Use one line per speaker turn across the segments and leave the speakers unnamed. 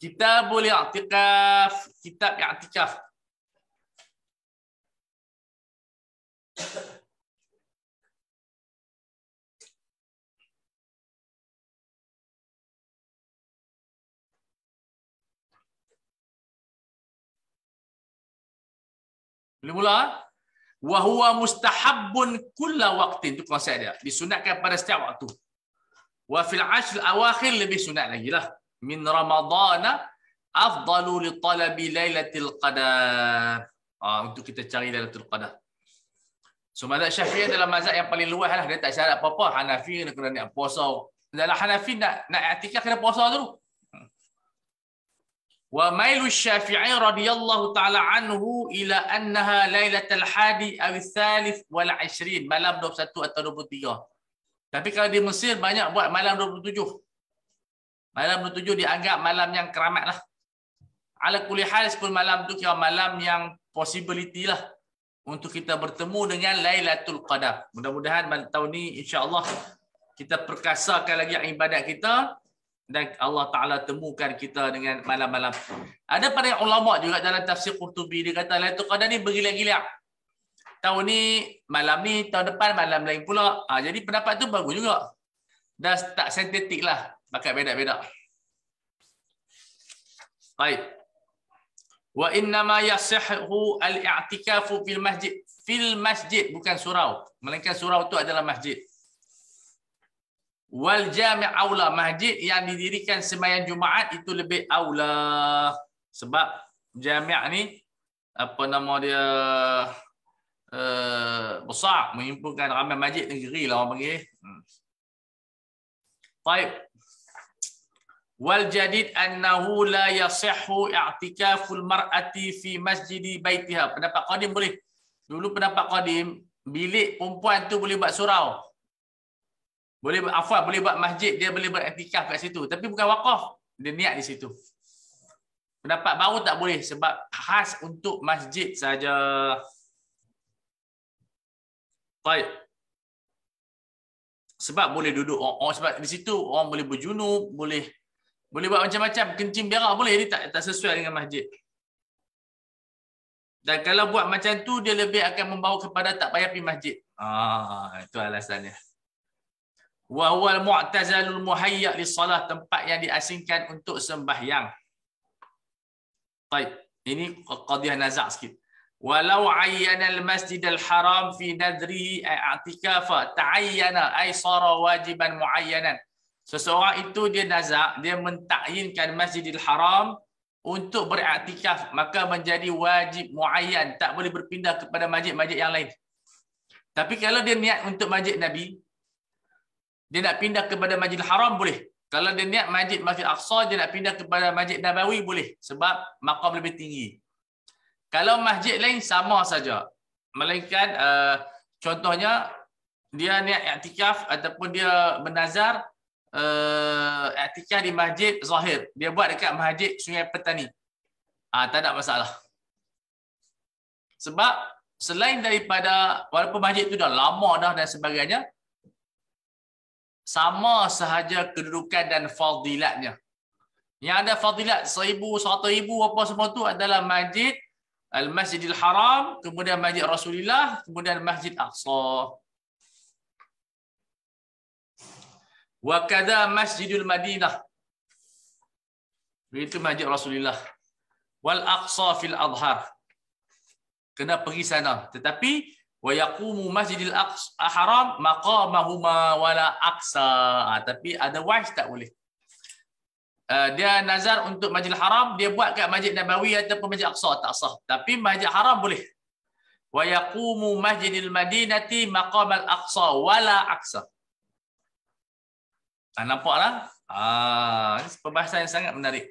Kitabul i'tikaf, kitab i'tikaf. Boleh mula? Wa huwa mustahabbun kulla waqtin. Itu konsep dia. Disunatkan pada setiap waktu. Wa fil ashr awakhir lebih sunat lagi lah. Min Ramadana afdalu li talabi lailatul qadar. Ah, untuk kita cari lailatul qadar. So mazhab Syafi'i adalah mazhab yang paling luas lah. Dia tak syarat apa-apa. Hanafi kena nak puasa. Dalam Hanafi nak nak i'tikaf kena puasa dulu. Wa mailu Syafi'i radhiyallahu taala anhu ila annaha lailatul hadi aw tsalits wal 20 malam 21 atau 23. Tapi kalau di Mesir banyak buat malam 27. Malam 27 dianggap malam yang keramat lah. Ala kulli hal sepuluh malam tu kira malam yang possibility lah untuk kita bertemu dengan Lailatul Qadar. Mudah-mudahan tahun ni insya-Allah kita perkasakan lagi ibadat kita dan Allah Ta'ala temukan kita dengan malam-malam. Ada pada ulama juga dalam tafsir Qurtubi, dia kata Lailatul Qadar ni bergila-gila. Tahun ni, malam ni, tahun depan malam lain pula. Ha, jadi pendapat tu bagus juga. Dah tak sintetik lah. Pakai beda-beda. Baik. Wa innama yasihhu al-i'tikafu fil masjid. Fil masjid, bukan surau. Melainkan surau tu adalah masjid wal jami' aula masjid yang didirikan sembahyang Jumaat itu lebih aula sebab jami' ni apa nama dia uh, besar menghimpunkan ramai masjid negeri lah orang panggil. Hmm. Baik. Wal jadid annahu la yasihhu i'tikaful mar'ati fi masjidi baitiha. Pendapat qadim boleh. Dulu pendapat qadim bilik perempuan tu boleh buat surau. Boleh afwan boleh buat masjid, dia boleh beriktikaf kat situ. Tapi bukan wakaf. Dia niat di situ. Pendapat baru tak boleh sebab khas untuk masjid saja. Baik. Sebab boleh duduk orang oh, sebab di situ orang boleh berjunub, boleh boleh buat macam-macam, kencing berak boleh dia tak tak sesuai dengan masjid. Dan kalau buat macam tu dia lebih akan membawa kepada tak payah pergi masjid. Ah, itu alasannya wa huwa al-mu'tazalul muhayya li salah tempat yang diasingkan untuk sembahyang. Baik, ini qadiyah nazak sikit. Walau ayyana al-masjid al-haram fi nadrihi i'tikafa ta'ayyana ay sara wajiban muayyanan. Seseorang itu dia nazak, dia mentakyinkan Masjidil Haram untuk beriktikaf, maka menjadi wajib muayyan, tak boleh berpindah kepada masjid-masjid yang lain. Tapi kalau dia niat untuk masjid Nabi, dia nak pindah kepada Masjid Haram boleh. Kalau dia niat Masjid Masjid Aqsa dia nak pindah kepada Masjid Nabawi boleh sebab makam lebih tinggi. Kalau masjid lain sama saja. Melainkan uh, contohnya dia niat i'tikaf ataupun dia bernazar uh, i'tikaf di Masjid Zahir. Dia buat dekat Masjid Sungai Petani. Ah tak ada masalah. Sebab selain daripada walaupun masjid itu dah lama dah dan sebagainya, sama sahaja kedudukan dan fadilatnya. Yang ada fadilat seribu, satu ribu, apa semua tu adalah masjid Al-Masjidil Haram, kemudian Masjid Rasulullah, kemudian Masjid Aqsa. Wa kada Masjidul Madinah. Itu Masjid Rasulullah. Wal Aqsa fil Adhar. Kena pergi sana. Tetapi wa yaqumu masjidil aqsa haram maqamahuma wala aqsa ha, tapi otherwise tak boleh uh, dia nazar untuk masjidil haram dia buat kat masjid nabawi ataupun masjid aqsa tak sah tapi masjid haram boleh wa yaqumu masjidil madinati maqamal aqsa wala aqsa ha, nampaklah ah ha, perbahasan yang sangat menarik.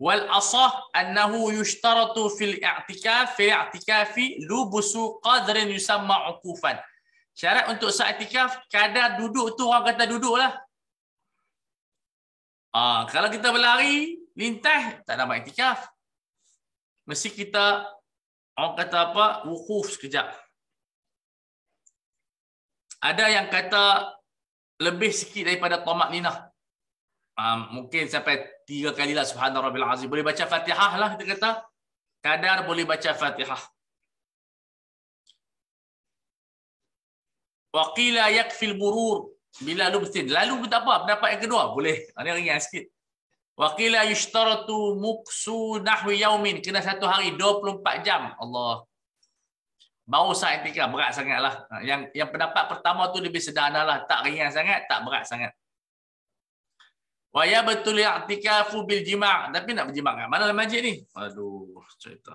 Wal asah annahu yushtaratu fil i'tikaf fil i'tikafi lubusu qadrin yusamma uqufan. Syarat untuk sah i'tikaf kadar duduk tu orang kata duduklah ah kalau kita berlari lintas tak ada i'tikaf mesti kita Orang kata apa? Wukuf sekejap. Ada yang kata lebih sikit daripada tomat linah. Um, mungkin sampai tiga kali lah subhanallah rabbil azim. Boleh baca fatihah lah kita kata. Kadar boleh baca fatihah. Waqila yakfil burur bila lubsin. Lalu apa, pendapat yang kedua. Boleh. Ini ringan sikit. Waqila yushtaratu muksu nahwi yaumin. Kena satu hari, 24 jam. Allah. Baru sah etika, berat sangatlah. Yang yang pendapat pertama tu lebih sederhana lah. Tak ringan sangat, tak berat sangat. Wa ya betul i'tikafu bil jima' tapi nak berjima' kat mana dalam masjid ni? Aduh, cerita.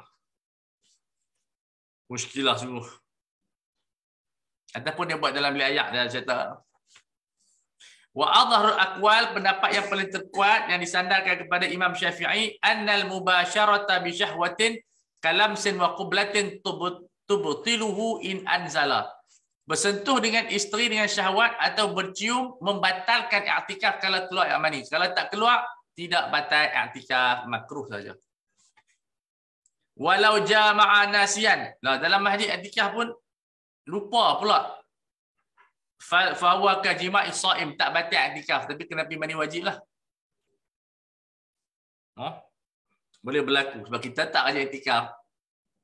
Muskilah sungguh. Ataupun dia buat dalam bilik ayat dia cerita. Wa adharul aqwal pendapat yang paling terkuat yang disandarkan kepada Imam Syafi'i annal mubasyarata bi syahwatin kalamsin wa qublatin tubtiluhu in anzala. Bersentuh dengan isteri dengan syahwat atau bercium membatalkan i'tikaf kalau keluar yang mani. Kalau tak keluar tidak batal i'tikaf makruh saja. Walau jama'a nasian. Lah dalam masjid i'tikaf pun lupa pula fa huwa ka jima'i shaim tak batal i'tikaf tapi kena pergi mandi wajiblah. Ha? Boleh berlaku sebab kita tak rajin i'tikaf.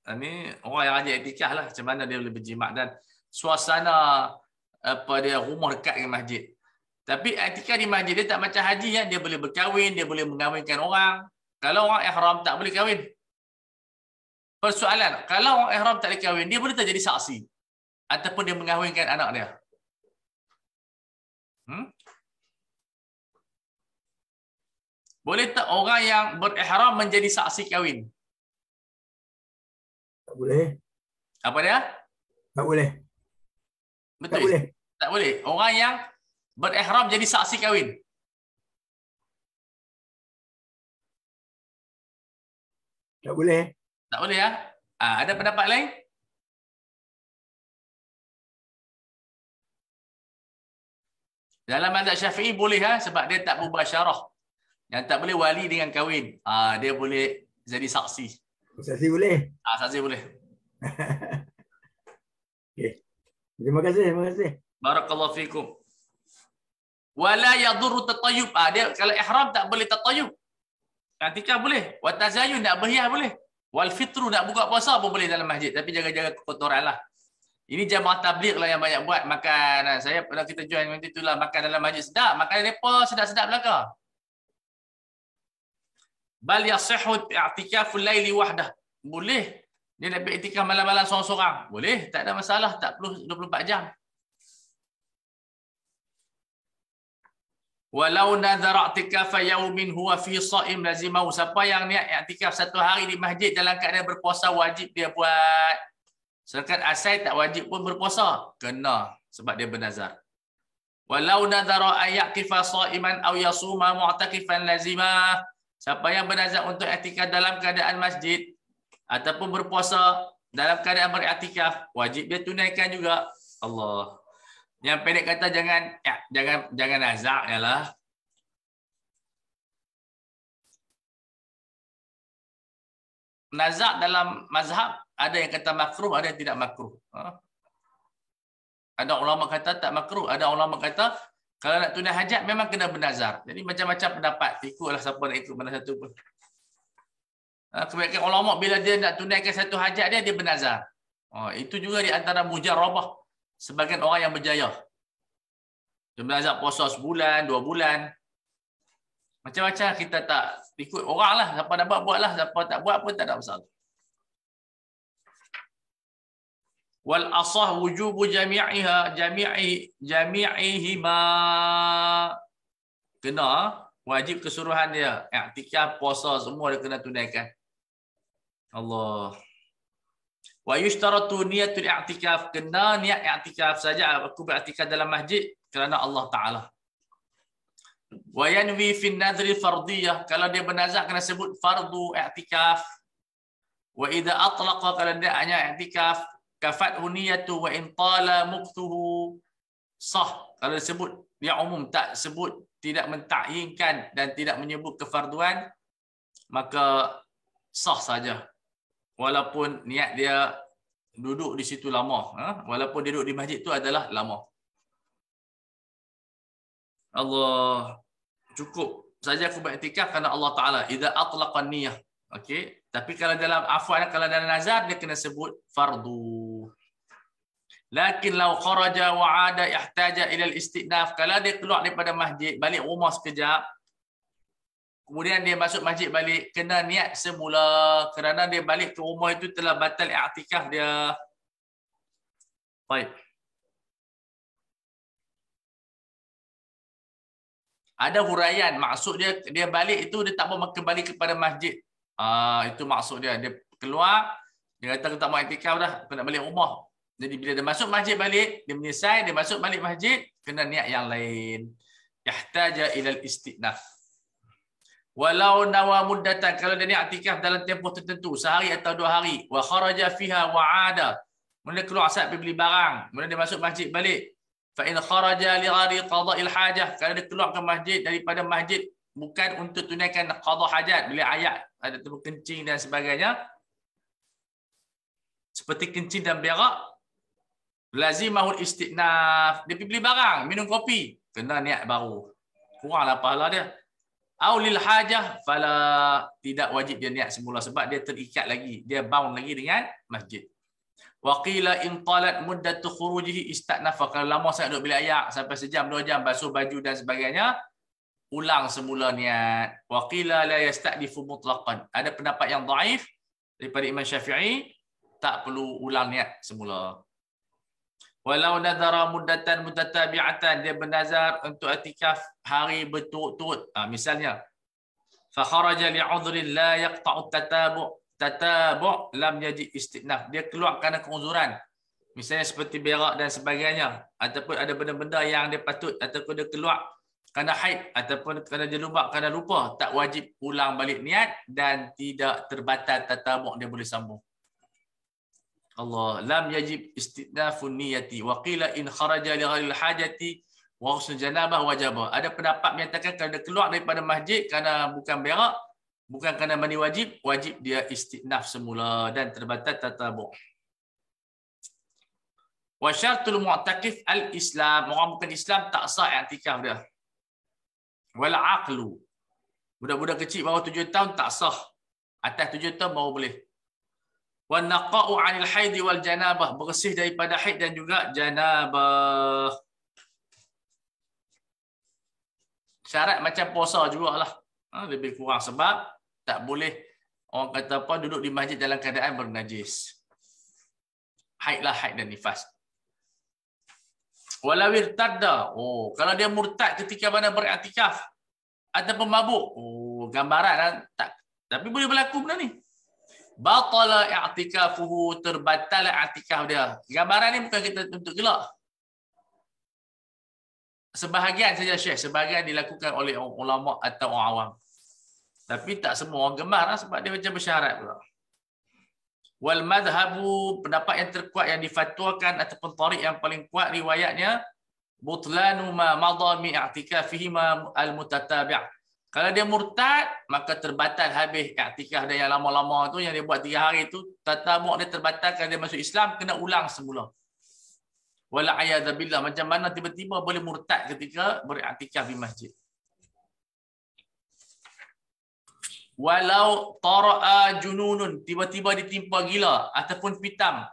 Ini ha, orang yang rajin i'tikaf lah macam mana dia boleh berjimat dan suasana apa dia rumah dekat dengan masjid. Tapi i'tikaf di masjid dia tak macam haji ya, dia boleh berkahwin, dia boleh mengahwinkan orang. Kalau orang ihram tak boleh kahwin. Persoalan, kalau orang ihram tak boleh kahwin, dia boleh tak jadi saksi ataupun dia mengahwinkan anak dia. Hmm? Boleh tak orang yang berihram menjadi saksi kahwin?
Tak boleh.
Apa dia?
Tak boleh.
Betul.
Tak boleh.
Tak boleh. Orang yang berihram jadi saksi kahwin.
Tak boleh.
Tak boleh ya? Ah, ada pendapat lain? Dalam mazhab Syafi'i boleh ha sebab dia tak mubasyarah. Yang tak boleh wali dengan kahwin. Ah dia boleh jadi saksi.
Saksi boleh.
Ah saksi boleh.
Okey. Terima kasih, terima kasih.
Barakallahu fikum. Wala yadurru tatayyub. Ah dia kalau ihram tak boleh tatayyub. Ketika boleh. Wa tazayyun nak berhias boleh. Wal fitru nak buka puasa pun boleh dalam masjid tapi jaga-jaga kekotoran lah. Ini jamaah tabligh lah yang banyak buat makan. Saya pernah kita join nanti itulah makan dalam majlis sedap. Makan depa sedap-sedap belaka. Bal yasihhu i'tikaful laili wahdah. Boleh. Dia nak beriktikaf malam-malam seorang-seorang. Boleh. Tak ada masalah. Tak perlu 24 jam. Walau nazar i'tikaf yaumin huwa fi shaim lazimau. Siapa yang niat i'tikaf satu hari di masjid dalam keadaan berpuasa wajib dia buat. Sedangkan asai tak wajib pun berpuasa. Kena sebab dia bernazar. Walau nazara ayat kifa sa'iman aw yasuma mu'takifan lazima. Siapa yang bernazar untuk i'tikaf dalam keadaan masjid ataupun berpuasa dalam keadaan beriktikaf, wajib dia tunaikan juga. Allah. Yang pendek kata jangan ya, jangan jangan nazar ialah nazar dalam mazhab ada yang kata makruh, ada yang tidak makruh. Ha? Ada ulama kata tak makruh, ada ulama kata kalau nak tunai hajat memang kena bernazar. Jadi macam-macam pendapat. Ikutlah siapa nak ikut mana satu pun. Ha, kebanyakan ulama bila dia nak tunaikan satu hajat dia, dia bernazar. Ha, itu juga di antara mujarabah sebagian orang yang berjaya. Dia bernazar puasa sebulan, dua bulan. Macam-macam kita tak ikut orang lah. Siapa dapat buat lah. Siapa tak buat pun tak ada masalah. Wal asah wujubu jami'iha jami'i jami'ihima. Kena wajib keseluruhan dia. I'tikaf puasa semua dia kena tunaikan. Allah. Wa yushtaratu niyatul i'tikaf. Kena niat i'tikaf saja. Aku beriktikaf dalam masjid kerana Allah taala. Wa yanwi fi nadri fardiyah. Kalau dia bernazar kena sebut fardu i'tikaf. Wa idza atlaqa kalau dia hanya i'tikaf kafat huniyatu wa in tala muktuhu sah kalau disebut dia umum tak sebut tidak mentakyinkan dan tidak menyebut kefarduan maka sah saja walaupun niat dia duduk di situ lama. Ha? Walaupun dia duduk di masjid tu adalah lama. Allah cukup saja aku beriktikaf kerana Allah Taala idza atlaqa niyyah. Okey. Tapi kalau dalam afwan kalau dalam nazar dia kena sebut fardu. Lakin law kharaja wa ada ihtaja ila al-istinaf kalau dia keluar daripada masjid balik rumah sekejap kemudian dia masuk masjid balik kena niat semula kerana dia balik ke rumah itu telah batal i'tikaf dia. Baik. Ada huraian maksud dia dia balik itu dia tak mau kembali kepada masjid. Ah itu maksud dia dia keluar dia kata tak mau i'tikaf dah aku nak balik rumah. Jadi bila dia masuk masjid balik dia menyesal dia masuk balik masjid kena niat yang lain. Yahtaja ila al-istinaf. Walau nawa muddatan kalau dia ni aktikaf dalam tempoh tertentu sehari atau dua hari wa kharaja fiha wa ada mula keluar saat pergi beli barang mula dia masuk masjid balik fa in kharaja li ghari hajah kalau dia keluar ke masjid daripada masjid bukan untuk tunaikan qada hajat bila ayat ada tu kencing dan sebagainya seperti kencing dan berak lazimahul istinaf dia pergi beli barang minum kopi kena niat baru kuranglah pahala dia Aulil hajah fala tidak wajib dia niat semula sebab dia terikat lagi, dia bound lagi dengan masjid. Wa qila in talat muddatu khurujihi istanafa kalau lama saya duduk bila ayak sampai sejam dua jam basuh baju dan sebagainya ulang semula niat. Wa qila la yasta'difu mutlaqan. Ada pendapat yang dhaif daripada Imam Syafi'i tak perlu ulang niat semula. Walau nadara muddatan mutatabi'atan dia bernazar untuk atikaf hari berturut-turut. Ha, misalnya fa kharaja li'udhrin la yaqta'u tatabu' tatabu' lam yaji istinaf. Dia keluar kerana keuzuran. Misalnya seperti berak dan sebagainya ataupun ada benda-benda yang dia patut ataupun dia keluar kerana haid ataupun kerana dia lupa kerana lupa tak wajib ulang balik niat dan tidak terbatal tatabu' dia boleh sambung. Allah lam yajib istidnafun niyati wa qila in kharaja li ghairi hajati wa ghusl janabah wajib. Ada pendapat menyatakan kalau dia keluar daripada masjid kerana bukan berak, bukan kerana mandi wajib, wajib dia istidnaf semula dan terbatas tatabu. Wa syartul mu'takif al-Islam, orang bukan Islam tak sah i'tikaf dia. Wal aqlu. Budak-budak kecil bawah tujuh tahun tak sah. Atas tujuh tahun baru boleh wan naqa'u 'anil haid wal janabah bersih daripada haid dan juga janabah. Syarat macam puasa jugalah. Ha, lebih kurang sebab tak boleh orang kata apa duduk di masjid dalam keadaan bernajis. Haid lah haid dan nifas. Walau irtadda oh kalau dia murtad ketika mana beriktikaf ataupun mabuk oh gambaran lah. tak. Tapi boleh berlaku benda ni batala i'tikafuhu terbatal i'tikaf dia. Gambaran ni bukan kita untuk gelak. Sebahagian saja Syekh, sebahagian dilakukan oleh ulama atau orang awam. Tapi tak semua orang gemar lah sebab dia macam bersyarat pula. Wal madhabu pendapat yang terkuat yang difatwakan ataupun tarik yang paling kuat riwayatnya butlanu ma madha mi i'tikafihi ma al mutatabi' Kalau dia murtad, maka terbatal habis iktikaf dia yang lama-lama tu yang dia buat tiga hari tu, tatabuk dia terbatal kalau dia masuk Islam kena ulang semula. Wala ayadzabillah macam mana tiba-tiba boleh murtad ketika beriktikaf di masjid. Walau tara'a jununun tiba-tiba ditimpa gila ataupun pitam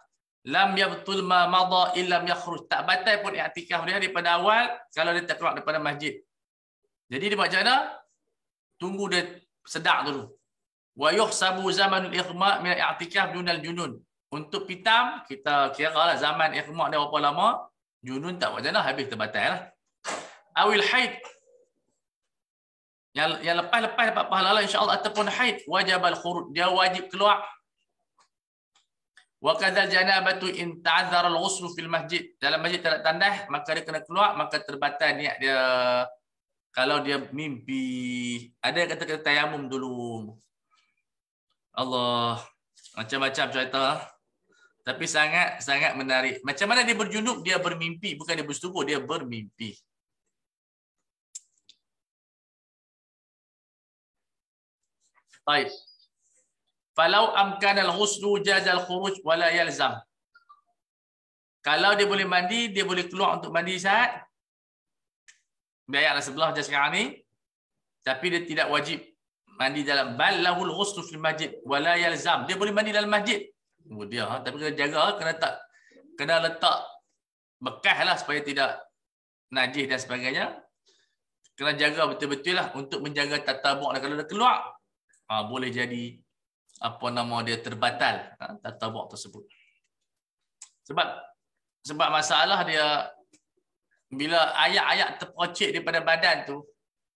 lam yabtul ma madha illam yakhruj tak batal pun iktikaf dia daripada awal kalau dia tak keluar daripada masjid. Jadi dia macam mana? Tunggu dia sedar dulu. Wa yuhsabu zamanul ighma min i'tikaf dunal junun. Untuk pitam kita kira lah zaman ighma dia berapa lama, junun tak macam mana habis terbatal lah. Awil haid yang yang lepas-lepas dapat pahala lah insya-Allah ataupun haid wajib al-khurud dia wajib keluar wa kadzal janabatu in ta'azzara al-ghusl fil masjid dalam masjid tak tandah maka dia kena keluar maka terbatal niat dia kalau dia mimpi ada yang kata kata tayamum dulu. Allah macam-macam cerita. Tapi sangat sangat menarik. Macam mana dia berjunub dia bermimpi bukan dia bersetubuh dia bermimpi. Baik. Falau amkana al-ghuslu jazal khuruj wala yalzam. Kalau dia boleh mandi, dia boleh keluar untuk mandi saat. Biar sebelah macam sekarang ni. Tapi dia tidak wajib mandi dalam bal lahul ghuslu fil masjid wala yalzam. Dia boleh mandi dalam masjid. Oh, dia ha? tapi kena jaga kena tak kena letak bekas lah supaya tidak najis dan sebagainya. Kena jaga betul-betul lah untuk menjaga tata buak dan kalau dia keluar ha, boleh jadi apa nama dia terbatal ha, tata tersebut. Sebab sebab masalah dia bila ayat-ayat terpocik daripada badan tu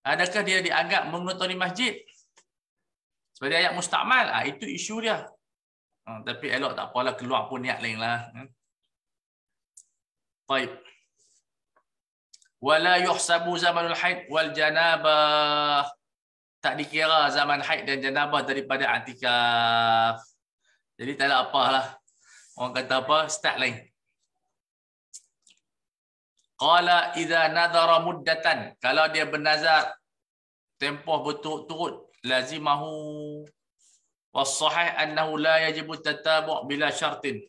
adakah dia dianggap mengotori masjid? Seperti ayat mustakmal, ah itu isu dia. Ha, tapi elok tak apalah keluar pun niat lain lah. Hmm. Baik. Wala yuhsabu zamanul haid wal janabah. Tak dikira zaman haid dan janabah daripada antikaf. Jadi tak ada apalah. Orang kata apa? Start lain. Qala idza nadhara muddatan. Kalau dia bernazar tempoh berturut-turut lazimahu wassahih annahu la yajibu tatabu' bila syartin.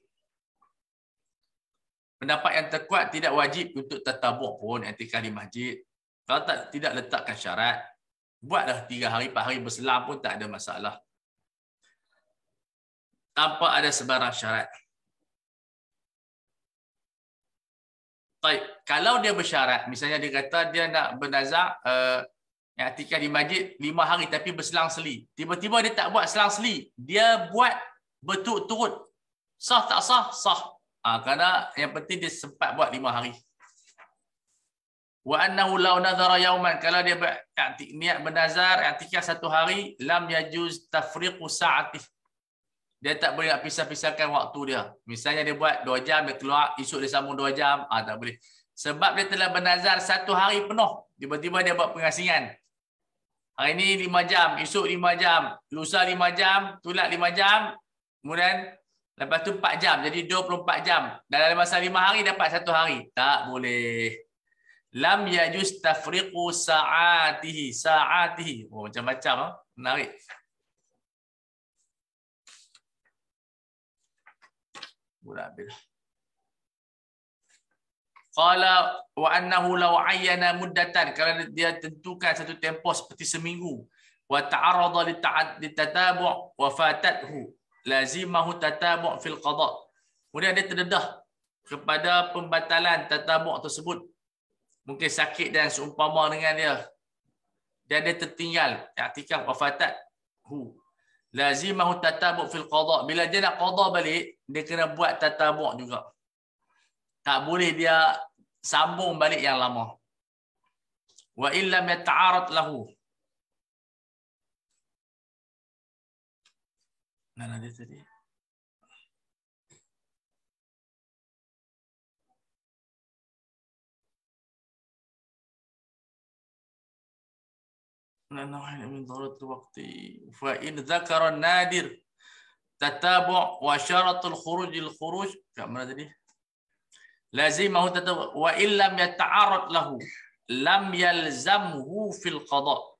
Pendapat yang terkuat tidak wajib untuk tatabu' pun etika di masjid. Kalau tak tidak letakkan syarat, buatlah tiga hari, empat hari berselang pun tak ada masalah. Tanpa ada sebarang syarat. Baik, kalau dia bersyarat, misalnya dia kata dia nak bernazak uh, yang atikah di masjid lima hari tapi berselang seli. Tiba-tiba dia tak buat selang seli. Dia buat berturut-turut. Sah tak sah? Sah. Ha, kerana yang penting dia sempat buat lima hari. Wa annahu law nadhara yawman kalau dia niat bernazar i'tikaf satu hari lam yajuz tafriqu sa'ati. Dia tak boleh nak pisah-pisahkan waktu dia. Misalnya dia buat dua jam dia keluar, esok dia sambung dua jam, ah tak boleh. Sebab dia telah bernazar satu hari penuh. Tiba-tiba dia buat pengasingan. Hari ini lima jam, esok lima jam, lusa lima jam, tulak lima jam, kemudian lepas tu empat jam, jadi dua puluh empat jam. Dalam masa lima hari dapat satu hari. Tak boleh. Lam yajus tafriqu sa'atihi. Sa'atihi. Oh, macam-macam. Ha? Menarik. Habis. Qala wa annahu law ayyana muddatan kalau dia tentukan satu tempoh seperti seminggu wa ta'arrada li tatabu' wa fatathu lazimahu tatabu' fil qada. Kemudian dia terdedah kepada pembatalan tatabu' tersebut. Mungkin sakit dan seumpama dengan dia. Dan dia tertinggal i'tikaf wa fatathu. Lazimahu tatabu' fil qada. Bila dia nak qada balik, dia kena buat tatabu' juga tak boleh dia sambung balik yang lama. Wa illam yata'arad lahu. Mana dia tadi? لأنه من ضرورة الوقت فإن ذكر النادر تتابع وشرط الخروج الخروج كم ندري لازمه تتابع. وإن لم يتعرض له لم يلزمه في القضاء.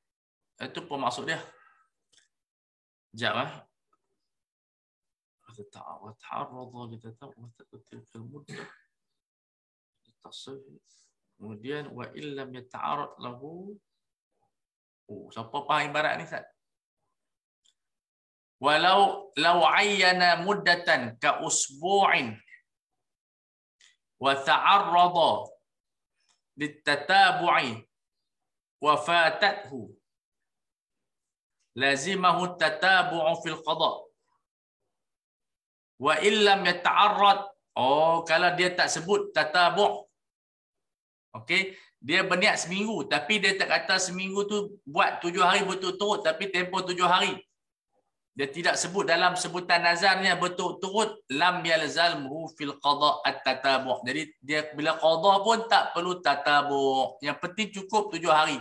itu pemasuk dia Sekejap eh. وتعرض لتتوت تلك المدة لتصل kemudian wa illam yata'arad lahu oh siapa faham ibarat ni Ustaz walau law ayyana muddatan ka usbu'in wa ta'arrada litatabu'i wa fatathu lazimahu tatabu'u fil qada. Wa illam yata'arrad oh kalau dia tak sebut tatabu' okey dia berniat seminggu tapi dia tak kata seminggu tu buat tujuh hari betul-betul tapi tempoh tujuh hari dia tidak sebut dalam sebutan nazarnya betul turut lam yalzalmu fil qada at-tatabu. Jadi dia bila qada pun tak perlu tatabu. Yang penting cukup tujuh hari.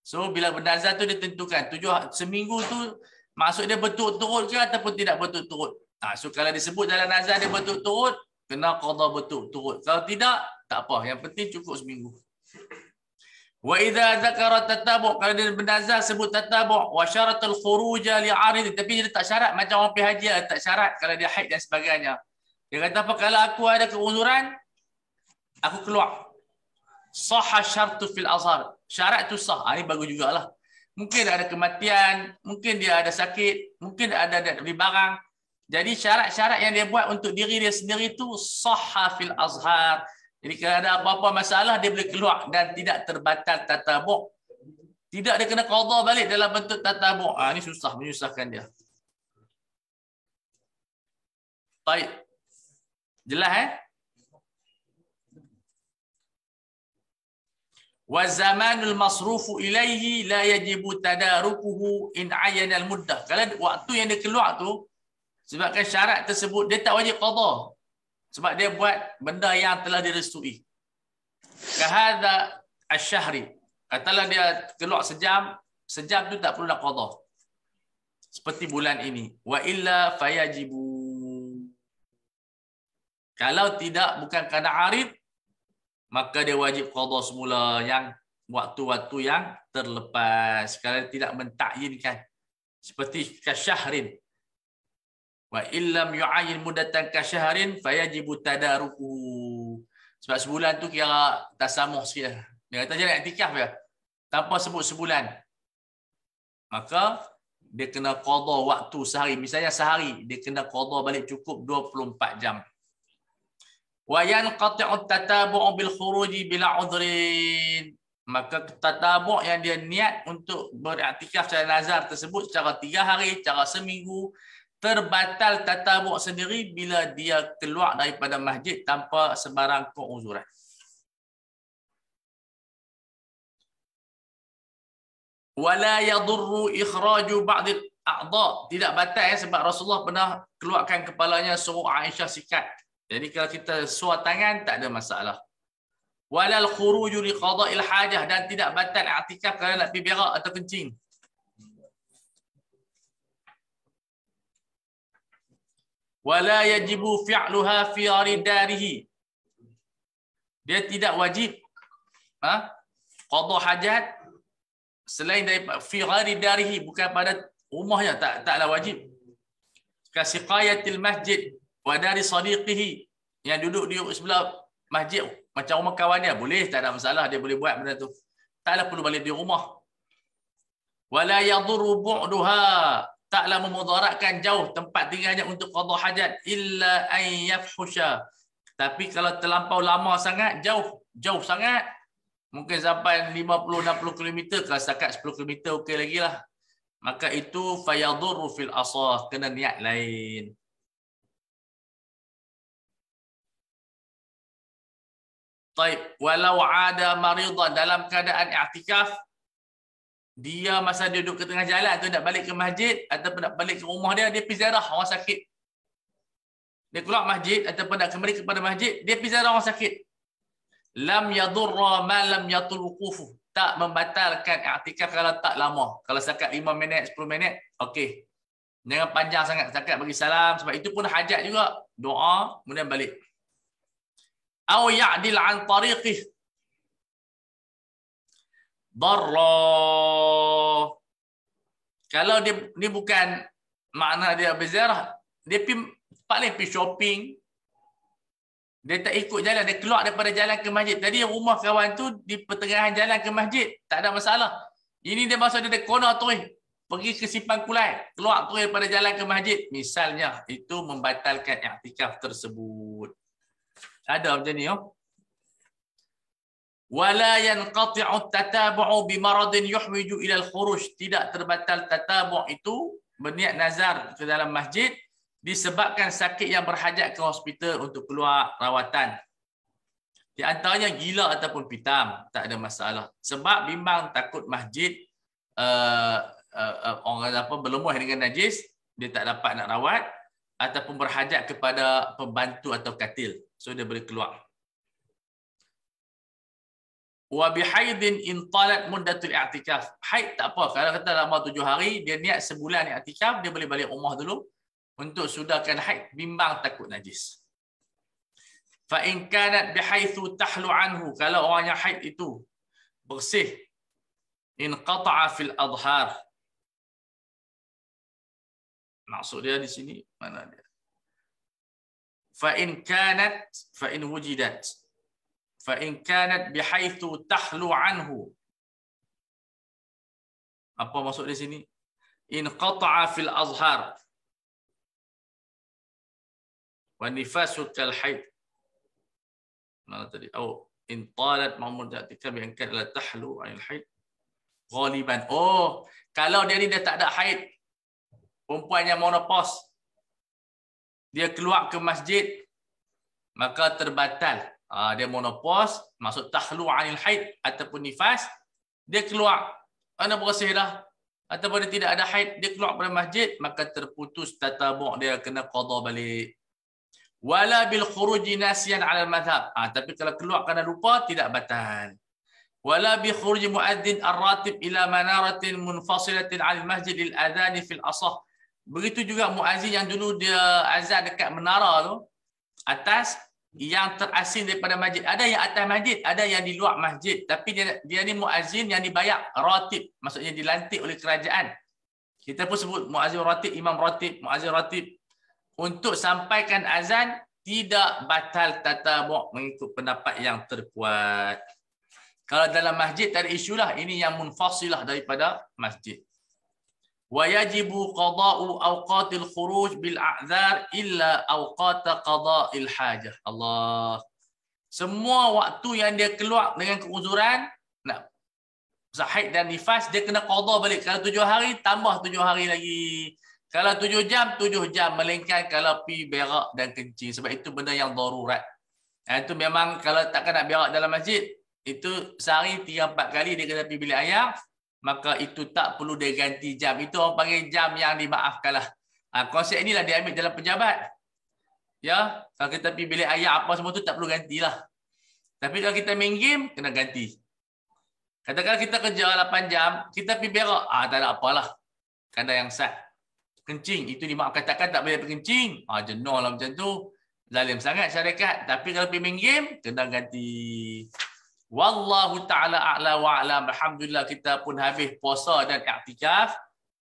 So bila bernazar tu dia tentukan tujuh seminggu tu maksud dia betul turut ke ataupun tidak betul turut. Ha, so kalau disebut dalam nazar dia betul turut kena qada betul turut. Kalau tidak tak apa. Yang penting cukup seminggu. Wa idza dzakara tatabu' kalau dia bernazar sebut tatabu' wa syaratul khuruj li 'arid tapi dia tak syarat macam orang pergi haji tak syarat kalau dia haid dan sebagainya. Dia kata apa kalau aku ada keuzuran aku keluar. Sahha syartu fil azhar. Syarat tu sah. Ha, ini bagus jugalah. Mungkin ada kematian, mungkin dia ada sakit, mungkin ada ada beli barang. Jadi syarat-syarat yang dia buat untuk diri dia sendiri tu sahha fil azhar. Jadi kalau ada apa-apa masalah dia boleh keluar dan tidak terbatal tatabuk. Tidak dia kena qada balik dalam bentuk tatabuk. Ah ini susah menyusahkan dia. Baik. Jelas eh? Wa zamanul masrufu ilaihi la yajibu tadarukuhu in ayana al muddah. Kalau waktu yang dia keluar tu sebabkan syarat tersebut dia tak wajib qada. Sebab dia buat benda yang telah direstui. Kahada asyahri. Katalah dia keluar sejam, sejam tu tak perlu nak qada. Seperti bulan ini. Wa illa fayajibu. Kalau tidak bukan kerana arid, maka dia wajib qada semula yang waktu-waktu yang terlepas. Kalau tidak mentakyinkan. Seperti kasyahrin. Wa illam yu'ayyin mudatan ka syahrin fayajibu tadaruku. Sebab sebulan tu kira tasamuh sikit lah. Dia kata jangan iktikaf ya. Tanpa sebut sebulan. Maka dia kena qada waktu sehari. Misalnya sehari dia kena qada balik cukup 24 jam. Wa yanqati'u tatabu'u bil khuruji bila udhrin. Maka tatabu' yang dia niat untuk beriktikaf secara nazar tersebut secara tiga hari, secara seminggu, terbatal tatabuk sendiri bila dia keluar daripada masjid tanpa sebarang keuzuran. Wala yadurru ikhraju ba'd al-a'dha. Tidak batal ya, sebab Rasulullah pernah keluarkan kepalanya suruh Aisyah sikat. Jadi kalau kita suar tangan tak ada masalah. Wala al-khuruju li qada'il hajah dan tidak batal i'tikaf kalau nak pergi berak atau kencing. Wala yajibu fi'luha fi aridarihi dia tidak wajib ha qada hajat selain daripada fi aridarihi bukan pada rumahnya. Tak taklah wajib. Kasiqayatil masjid wa dari sadiqihi. Yang duduk di sebelah masjid macam rumah kawan dia boleh tak ada masalah dia boleh buat benda tu. Taklah perlu balik di rumah. Wala yadurru bu'duha taklah memudaratkan jauh tempat tinggalnya untuk qada hajat illa an yafhusha. Tapi kalau terlampau lama sangat jauh jauh sangat. Mungkin sampai 50 60 km kalau setakat 10 km okey lagi lah. Maka itu fayadurru fil asah kena niat lain. Taib walau ada maridan dalam keadaan i'tikaf dia masa dia duduk ke tengah jalan tu nak balik ke masjid ataupun nak balik ke rumah dia dia pergi ziarah orang sakit. Dia keluar masjid ataupun nak kembali kepada masjid dia pergi ziarah orang sakit. Lam yadurra ma lam yatul wuqufu. Tak membatalkan i'tikaf kalau tak lama. Kalau setakat 5 minit 10 minit okey. Jangan panjang sangat setakat bagi salam. Sebab itu pun hajat juga. Doa kemudian balik. Au ya'dil an tariqih darra. Kalau dia ni bukan makna dia berziarah, dia pi paling pi shopping. Dia tak ikut jalan, dia keluar daripada jalan ke masjid. Tadi rumah kawan tu di pertengahan jalan ke masjid, tak ada masalah. Ini dia masuk dia ada corner tu eh. Pergi ke simpang kulai, keluar tu daripada jalan ke masjid. Misalnya, itu membatalkan i'tikaf tersebut. Ada macam ni, oh wala yanqati'u tatabu'u bi maradin yuhmiju ila al-khuruj tidak terbatal tatabu' itu berniat nazar ke dalam masjid disebabkan sakit yang berhajat ke hospital untuk keluar rawatan. Di antaranya gila ataupun pitam tak ada masalah. Sebab bimbang takut masjid uh, uh, orang apa berlemuh dengan najis dia tak dapat nak rawat ataupun berhajat kepada pembantu atau katil. So dia boleh keluar wa bihaidin in talat muddatul i'tikaf. Haid tak apa. Kalau kata lama tujuh hari, dia niat sebulan i'tikaf, dia boleh balik rumah dulu untuk sudahkan haid, bimbang takut najis. Fa in kanat bihaitsu tahlu anhu, kalau orang yang haid itu bersih in qata'a fil adhar maksud dia di sini mana dia fa in kanat fa in wujidat fa in kanat bihaitsu tahlu anhu apa maksud di sini? in qata'a fil azhar wa nifasu kal haid mana tadi? oh in talat mamun ta'tika bi ankan la tahlu anil haid ghaliban oh kalau dia ni dah tak ada haid perempuan yang monopause dia keluar ke masjid maka terbatal dia monopause maksud tahlu anil haid ataupun nifas dia keluar. Ana bersih dah. Ataupun dia tidak ada haid dia keluar pada masjid maka terputus tatabuk dia kena qada balik. Wala bil khuruji nasiyan ala madhab. Ah tapi kalau keluar kerana lupa tidak batal. Wala bi khuruji muadzin ar-ratib ila manaratin munfasilatin al masjid lil adhan fil asah. Begitu juga muazzin yang dulu dia azan dekat menara tu atas yang terasing daripada masjid ada yang atas masjid ada yang di luar masjid tapi dia dia ni muazzin yang dibayar ratib maksudnya dilantik oleh kerajaan kita pun sebut muazzin ratib imam ratib muazzin ratib untuk sampaikan azan tidak batal tatabuk mengikut pendapat yang terkuat. Kalau dalam masjid tak ada isu lah. Ini yang munfasilah daripada masjid. Qada'u awqatil khuruj bil a'zar illa awqata qada'il hajah. Allah. Semua waktu yang dia keluar dengan keuzuran, nak sahid dan nifas, dia kena qada balik. Kalau tujuh hari, tambah tujuh hari lagi. Kalau tujuh jam, tujuh jam. Melainkan kalau pi berak dan kencing. Sebab itu benda yang darurat. Itu memang kalau takkan nak berak dalam masjid, itu sehari tiga empat kali dia kena pergi bilik ayah, maka itu tak perlu dia ganti jam. Itu orang panggil jam yang dimaafkan lah. Ha, konsep inilah dia ambil dalam pejabat. Ya, kalau kita pergi bilik ayah apa semua tu tak perlu gantilah. Tapi kalau kita main game, kena ganti. Katakan kita kerja 8 jam, kita pergi berak, ah tak ada apalah. Kanda yang sah kencing itu dimaafkan takkan tak boleh berkencing ah jenuh lah macam tu zalim sangat syarikat tapi kalau pergi main game kena ganti wallahu taala a'la wa a'lam alhamdulillah kita pun habis puasa dan iktikaf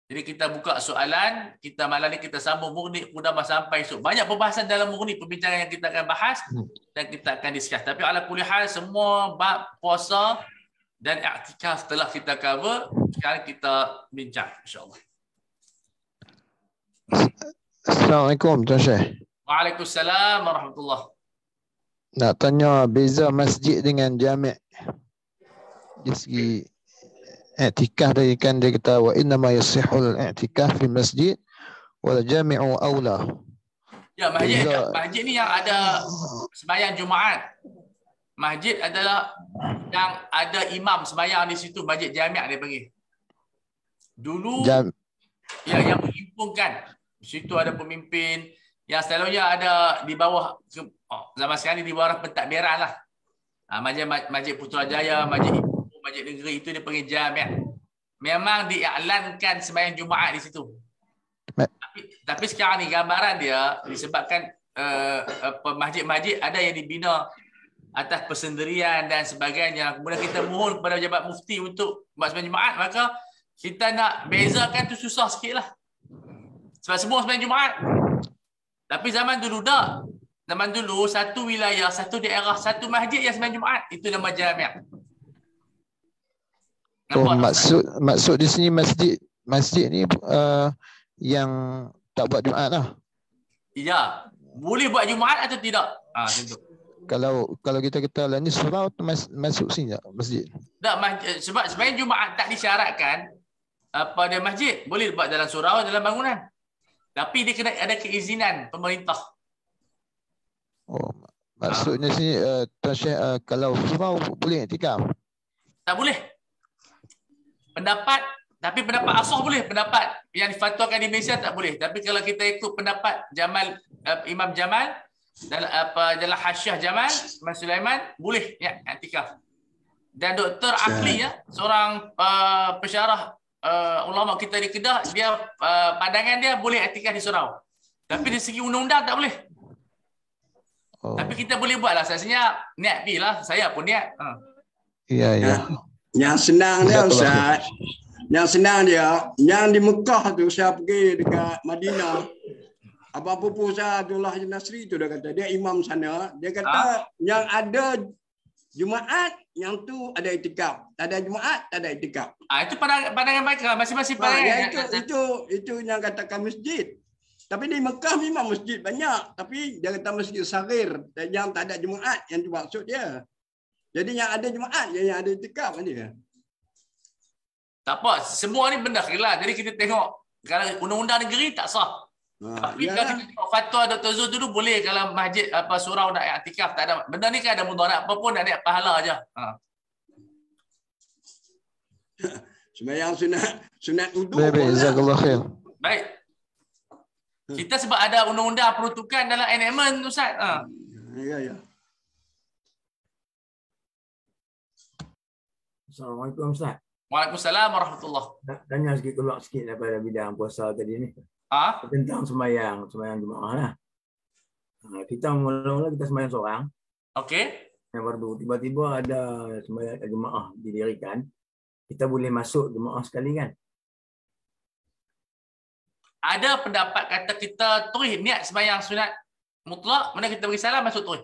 jadi kita buka soalan. Kita malam ni kita sambung murni mudah sampai esok. Banyak perbahasan dalam murni perbincangan yang kita akan bahas dan kita akan discuss. Tapi ala kulli hal semua bab puasa dan iktikaf telah kita cover. Sekarang kita bincang insyaallah.
Assalamualaikum Tuan Syekh.
Waalaikumsalam warahmatullahi
Nak tanya beza masjid dengan jami' dari segi i'tikaf tadi kan dia kata wa inna ma yasihul i'tikaf fi masjid wal jami'u aula.
Ya, masjid
Beza-
masjid ni yang ada sembahyang Jumaat. Masjid adalah yang ada imam sembahyang di situ, masjid jamiah dia panggil. Dulu
Jam
ya yang menghimpunkan. Di situ ada pemimpin yang selalunya ada di bawah oh, zaman sekarang ni di bawah pentadbiran lah. Ha, masjid masjid Putrajaya, masjid Ibu, masjid negeri itu dia panggil jamiah. Memang diiklankan sembahyang Jumaat di situ. Tapi, tapi sekarang ni gambaran dia disebabkan uh, apa, masjid-masjid ada yang dibina atas persendirian dan sebagainya. Kemudian kita mohon kepada jabat mufti untuk buat sembahyang Jumaat, maka kita nak bezakan tu susah sikit lah. Sebab semua sembahyang Jumaat. Tapi zaman dulu tak. Zaman dulu satu wilayah, satu daerah, satu masjid yang sembahyang Jumaat. Itu nama jamiah.
oh,
Nampak tak?
maksud maksud di sini masjid masjid ni uh, yang tak buat Jumaat lah.
Ya. Boleh buat Jumaat atau tidak? Tentu.
Kalau kalau kita kata lah ni surau mas, masuk sini tak masjid.
Tak, masjid, sebab sembahyang Jumaat tak disyaratkan apa dia masjid. Boleh buat dalam surau, dalam bangunan. Tapi dia kena ada keizinan pemerintah.
Oh, maksudnya sini uh, Tuan Syekh uh, kalau surau boleh iktikaf.
Tak boleh. Pendapat tapi pendapat asal boleh, pendapat yang difatwakan di Malaysia tak boleh. Tapi kalau kita ikut pendapat Jamal uh, Imam Jamal dalam apa dalam Hasyiah Jamal Imam Sulaiman boleh ya iktikaf. Dan Dr. Akli ya, seorang uh, pensyarah uh, ulama kita di Kedah, dia uh, pandangan dia boleh iktikaf di surau. Tapi dari segi undang-undang tak boleh.
Oh,
Tapi kita boleh buat lah. Sebenarnya niat pi lah. Saya pun niat. Ha.
ya ya.
Yang senang dia Ustaz. Yang senang dia, yang di Mekah tu saya pergi dekat Madinah. Apa-apa pun Ustaz Abdullah Nasri tu dia kata, dia imam sana. Dia kata yang ada Jumaat, yang tu ada itikaf. Tak ada Jumaat, tak ada itikaf.
Ah itu pandangan, pandangan mereka masing-masing
Ha,
pandangan.
yang itu, itu, itu yang katakan masjid. Tapi di Mekah memang masjid banyak. Tapi dia kata masjid sarir. Dan yang tak ada Jumaat, yang tu maksud dia. Jadi yang ada Jumaat, yang, yang ada itikaf dia.
Tak apa, semua ni benda khilaf. Jadi kita tengok kalau undang-undang negeri tak sah.
Ha,
Tapi
yalah.
kalau kita tengok fatwa Dr. Zul dulu boleh kalau masjid apa surau nak iktikaf tak ada. Benda ni kan ada mudarat apa pun nak naik pahala aja. Ha.
Sembahyang sunat sunat wuduk.
Baik, baik.
pun lah.
Jazakallah khair.
Baik. Kita sebab ada undang-undang peruntukan dalam enactment Ustaz. Ha.
Ya, ya.
Assalamualaikum Ustaz.
Waalaikumsalam warahmatullahi.
Tanya sikit keluar sikit daripada bidang puasa tadi ni.
Ha?
Tentang semayang, semayang Jumaat lah. Ha, kita mula-mula kita semayang seorang.
Okey.
Yang baru tiba-tiba ada semayang Jumaat didirikan. Kita boleh masuk Jumaat sekali kan?
Ada pendapat kata kita terus niat sembahyang sunat mutlak, mana kita beri salam masuk terus.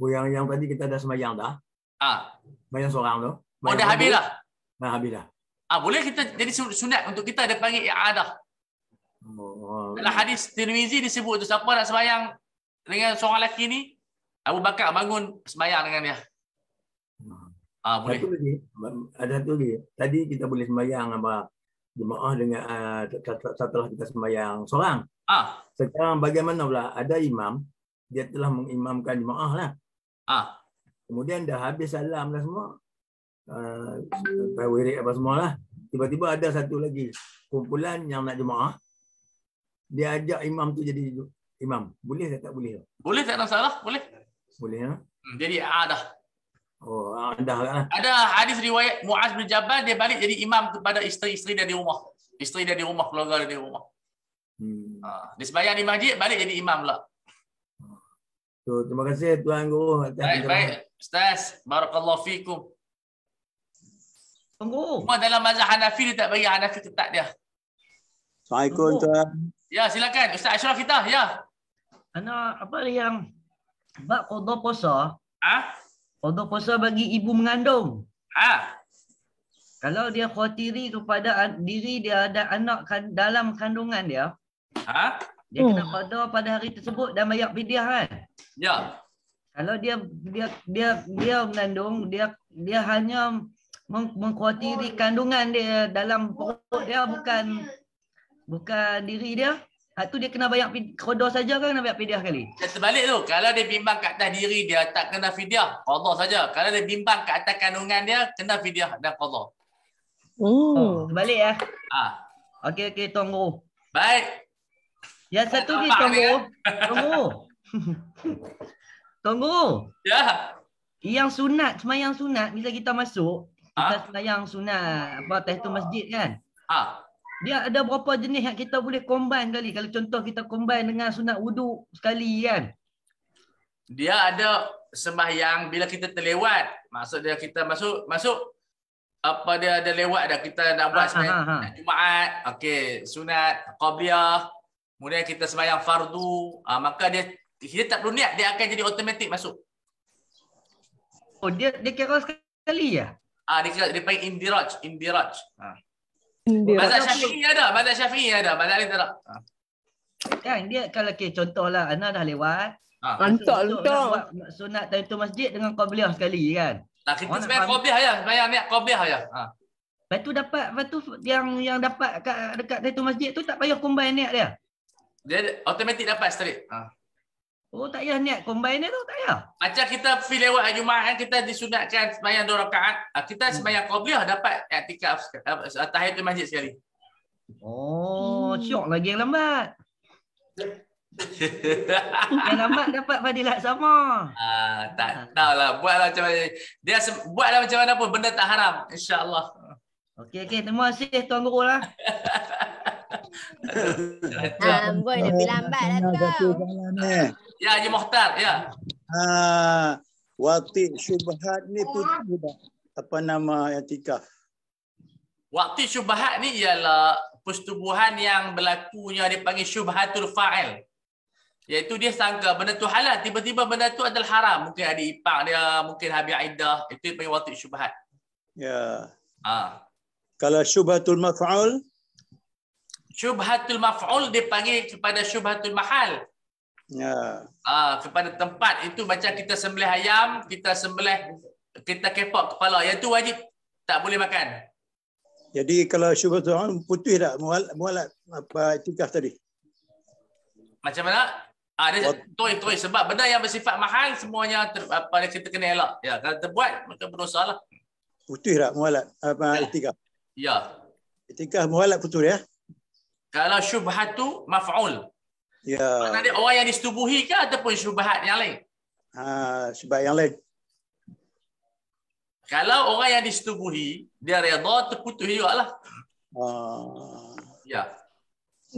Oh, yang, yang tadi kita dah semayang dah.
Ah,
Semayang seorang tu.
oh dah habis lah.
Dah habis dah.
Ah, boleh kita jadi sun- sunat untuk kita ada panggil i'adah.
Oh,
Dalam hadis Tirmizi disebut tu siapa nak sembahyang dengan seorang lelaki ni Abu Bakar bangun sembahyang dengan dia. Ah, boleh.
Satu lagi, ada satu lagi. Tadi kita boleh sembahyang apa jemaah dengan uh, setelah kita sembahyang seorang.
Ah,
Sekarang bagaimana pula? Ada imam, dia telah mengimamkan jemaah lah.
ah.
Kemudian dah habis salam dah semua. Uh, apa semua lah. Tiba-tiba ada satu lagi kumpulan yang nak jemaah. Dia ajak imam tu jadi imam. Boleh tak tak boleh?
Boleh tak ada masalah? Boleh.
Boleh?
Hmm, jadi i'adah.
Oh, ah, dah lah.
Ada hadis riwayat Muaz bin Jabal dia balik jadi imam kepada isteri-isteri dia di rumah. Isteri dia di rumah, keluarga dia di rumah.
Hmm.
Ha, dia sembahyang di masjid, balik jadi imam pula.
So, terima kasih Tuan Guru
Baik, baik. Ustaz, barakallahu fikum.
Tunggu.
Cuma dalam mazhab Hanafi dia tak bagi Hanafi ketat dia.
Assalamualaikum tuan.
Ya, silakan. Ustaz Ashraf kita, ya.
Anak apa yang bab qada puasa,
Ha?
Qada puasa bagi ibu mengandung.
Ha?
Kalau dia khawatiri kepada diri dia ada anak kan, dalam kandungan dia,
Ha?
dia kena qada pada hari tersebut dan bayar fidyah kan.
Ya.
Kalau dia dia dia dia mengandung, dia dia hanya meng- mengkhawatiri kandungan dia dalam perut dia bukan bukan diri dia. Hak tu dia kena bayar qada saja kan kena bayar fidyah kali.
Terbalik tu. Kalau dia bimbang ke atas diri dia, tak kena fidyah. Qadha saja. Kalau dia bimbang ke atas kandungan dia, kena fidyah dan qadha.
Oh, terbalik ya.
Ha.
Okey okey Tuan Guru.
Baik.
Yang satu ni Tuan Guru. Tuan Guru. Tuan Guru.
Ya.
Yang sunat, semayang sunat bila kita masuk, kita
Ha?
semayang sunat apa tahiyatul masjid kan.
Ha.
Dia ada berapa jenis yang kita boleh combine kali. Kalau contoh kita combine dengan sunat wuduk sekali kan.
Dia ada sembahyang bila kita terlewat. Maksud dia kita masuk masuk apa dia ada lewat dah kita nak buat
Ha,
sembahyang
ha, ha.
sunat Jumaat, okey, sunat qabliyah. Kemudian kita sembahyang fardu, ah, maka dia dia tak perlu niat dia akan jadi automatik masuk.
Oh dia dia kira sekali ya.
Ah dia dia panggil indiraj, indiraj. Ha.
Dia.
Mazhab Syafi'i ada, mazhab Syafi'i ada, mazhab lain tak ada. Ha.
Kan dia kalau okay, contohlah Ana dah lewat.
Ha.
Nak buat Sunat tahiyatul masjid dengan qabliyah sekali kan.
Nah, kita
Orang
sembahyang
faham.
qabliyah ya, sembahyang niat qabliyah ya. Ha.
Lepas tu dapat, lepas tu yang yang dapat kat dekat tahiyatul masjid tu tak payah combine niat dia.
Dia automatik dapat straight. Ha.
Oh tak payah niat combine dia tu tak payah.
Macam kita feel lewat hari Jumaat kan kita disunatkan sembahyang dua rakaat, ah, kita sembahyang qabliyah dapat i'tikaf uh, tahiyatul masjid sekali.
Oh,
Hmm.
syok lagi yang lambat. Yang lambat dapat fadilat sama.
Ah, tak tahulah buatlah macam mana. Dia se- buatlah macam mana pun benda tak haram insya-Allah.
Okey okey, terima kasih tuan guru lah.
Amboi lebih lambat lah kau.
Ya Haji Mohtar, ya.
Ah, wati syubhat ni tak? apa nama i'tikaf?
Waktu syubhat ni ialah persetubuhan yang berlakunya dipanggil syubhatul fa'il. Iaitu dia sangka benda tu halal, tiba-tiba benda tu adalah haram. Mungkin ada ipang dia, mungkin habis iddah. Itu yang panggil waktu syubhat.
Ya.
Ha.
Kalau syubhatul maf'ul,
Syubhatul maf'ul dipanggil kepada syubhatul mahal.
Ya.
Ah, kepada tempat itu macam kita sembelih ayam, kita sembelih kita kepok kepala. Yang tu wajib tak boleh makan.
Jadi kalau syubhatul maf'ul putih tak mual mualat apa i'tikaf tadi?
Macam mana? Ah, dia toy toy sebab benda yang bersifat mahal semuanya ter, apa kita kena elak. Ya, kalau terbuat maka berdosa lah.
Putih tak mualat apa
Ya.
i'tikaf?
Ya.
I'tikaf mualat putih ya?
Kalau syubhat tu maf'ul.
Ya.
Mana dia orang yang disetubuhi ke ataupun syubhat yang lain?
Ha, sebab yang lain.
Kalau orang yang disetubuhi, dia redha terputus juga lah.
Ah.
Ya.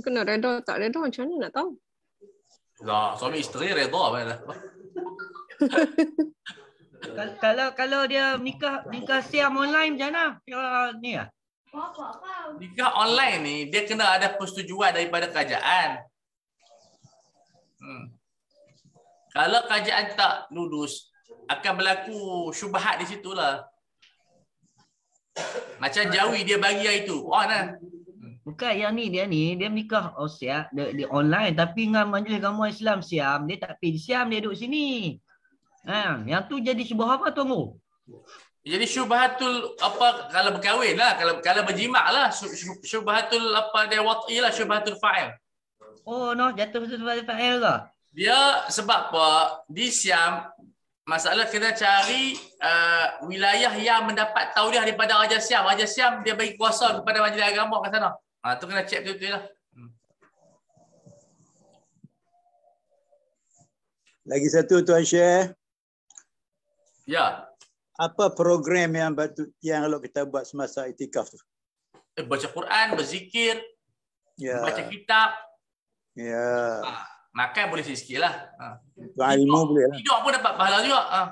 Kena reda tak reda macam mana nak tahu?
Lah, suami isteri redha mana.
Kal- Kalau kalau dia nikah nikah siam online macam mana? Ya, ni ah.
Nikah online ni dia kena ada persetujuan daripada kerajaan. Hmm. Kalau kerajaan tak lulus, akan berlaku syubhat di situlah. Macam Jawi dia bagi hari tu. On lah.
Bukan yang ni dia ni dia nikah oh siap dia, dia online tapi dengan majlis agama Islam Siam dia tak pergi Siam dia duduk sini. Ha, yang tu jadi sebuah apa tunggu.
Jadi syubhatul apa kalau berkahwin lah, kalau kalau berjimak lah Syub- syub- syubhatul apa dia wat'i lah syubhatul fa'il.
Oh noh jatuh betul fa'il ke?
Dia sebab apa? Di Siam masalah kena cari uh, wilayah yang mendapat tauliah daripada Raja Siam. Raja Siam dia bagi kuasa kepada majlis agama kat sana. Ha tu kena check betul-betul lah.
Lagi satu Tuan Syekh,
Ya.
apa program yang patut yang kalau kita buat semasa i'tikaf tu?
Eh, baca Quran, berzikir,
Ya.
baca kitab,
Ya.
Makan boleh sikit lah. Ha.
Ilmu boleh lah.
Tidur pun dapat pahala juga. Ha.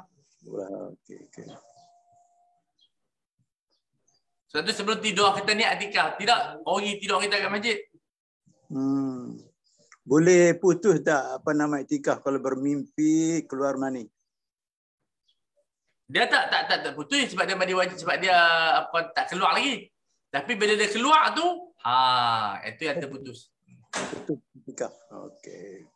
Wah, Okey, okey.
Sebab tu sebelum tidur kita niat atikah. Tidak, orang tidur kita kat masjid.
Hmm. Boleh putus tak apa nama i'tikaf kalau bermimpi keluar mani?
Dia tak tak tak, tak putus sebab dia mandi wajib sebab dia apa tak keluar lagi. Tapi bila dia keluar tu, ha itu yang terputus.
Putus i'tikaf. Okey.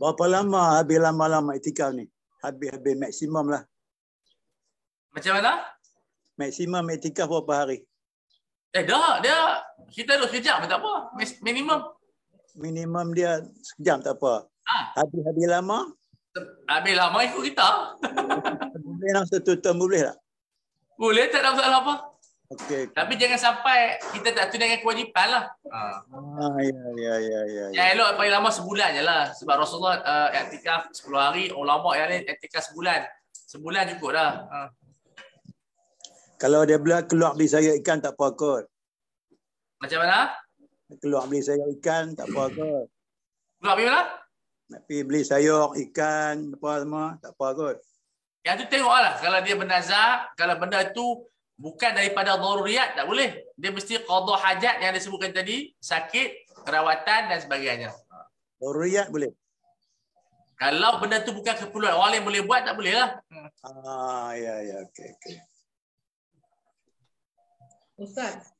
Berapa lama habis lama-lama i'tikaf ni? Habis-habis maksimum lah.
Macam mana?
Maksimum i'tikaf berapa hari?
Eh dah, dia kita duduk pun tak apa. Minimum.
Minimum dia sejam tak apa.
Ha.
Habis-habis lama,
Habis lama ikut kita.
boleh lah satu tahun boleh tak?
Boleh tak ada masalah apa.
Okey.
Tapi jangan sampai kita tak tunaikan kewajipan lah. Ha.
Ah, ya, ya, ya, ya. ya.
Yang elok paling lama sebulan je lah. Sebab Rasulullah uh, iktikaf 10 hari, ulama yang lain iktikaf sebulan. Sebulan cukup dah. Ha.
Kalau dia bilang keluar beli sayur ikan tak apa kot.
Macam mana?
Keluar beli sayur ikan tak apa kot.
Keluar pergi mana?
Nak pergi beli sayur, ikan, apa semua, tak apa kot.
Yang tu tengoklah kalau dia bernazar, kalau benda tu bukan daripada daruriyat tak boleh. Dia mesti qada hajat yang disebutkan tadi, sakit, perawatan dan sebagainya.
Daruriyat boleh.
Kalau benda tu bukan keperluan orang lain boleh buat tak boleh lah.
Ah, ya, ya, okey, okey.
Ustaz,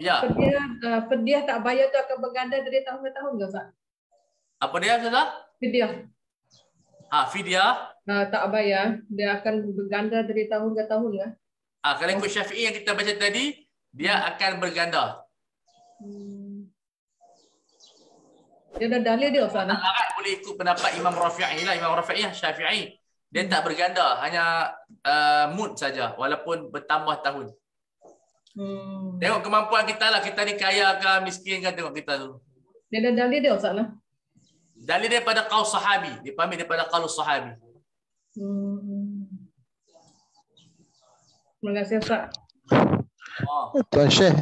Ya.
pediah, uh, pediah tak bayar tu akan berganda dari tahun ke tahun ke Ustaz?
Apa dia Ustazah?
Pediah
Ha, fidyah.
uh, tak bayar, dia akan berganda dari tahun ke tahun ke?
Ha, kalau ikut Syafi'i yang kita baca tadi, dia akan berganda.
Hmm. Dia ada dalil dia Ustaz?
Larat boleh ikut pendapat Imam Rafi'i lah. Imam Rafi'i Syafi'i. Dia tak berganda, hanya uh, mud saja walaupun bertambah tahun.
Hmm.
Tengok kemampuan kita lah. Kita ni kaya ke miskin ke tengok kita tu.
Dia ada dalil dia Ustaz lah.
Dalil daripada qaul sahabi. Dia pamit daripada qaul sahabi.
Hmm. Terima kasih Ustaz.
Oh.
Tuan Syekh.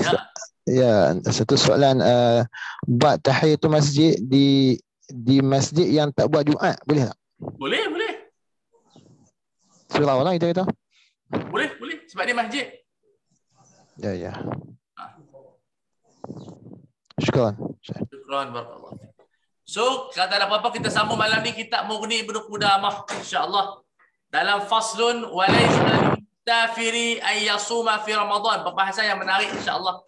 Ya.
Ya, satu soalan uh, buat tahiyatul masjid di di masjid yang tak buat Jumaat boleh tak?
Boleh, boleh.
Surau lah kita kata.
Boleh, boleh. Sebab dia masjid.
Ya, ya. Syukran.
Syukran barakallah. So, kalau tak ada apa-apa kita sambung malam ni kitab Mughni Ibnu Qudamah insya-Allah. Dalam faslun walaysa tafiri ay yasuma fi Ramadan. Pembahasan yang menarik insya-Allah.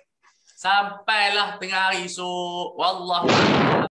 Sampailah tengah hari esok. Wallahu.